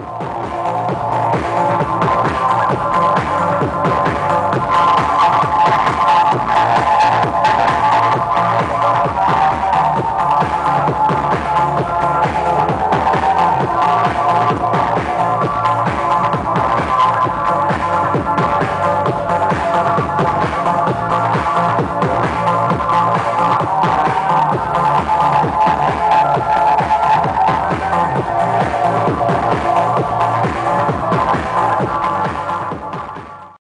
Oh, my God.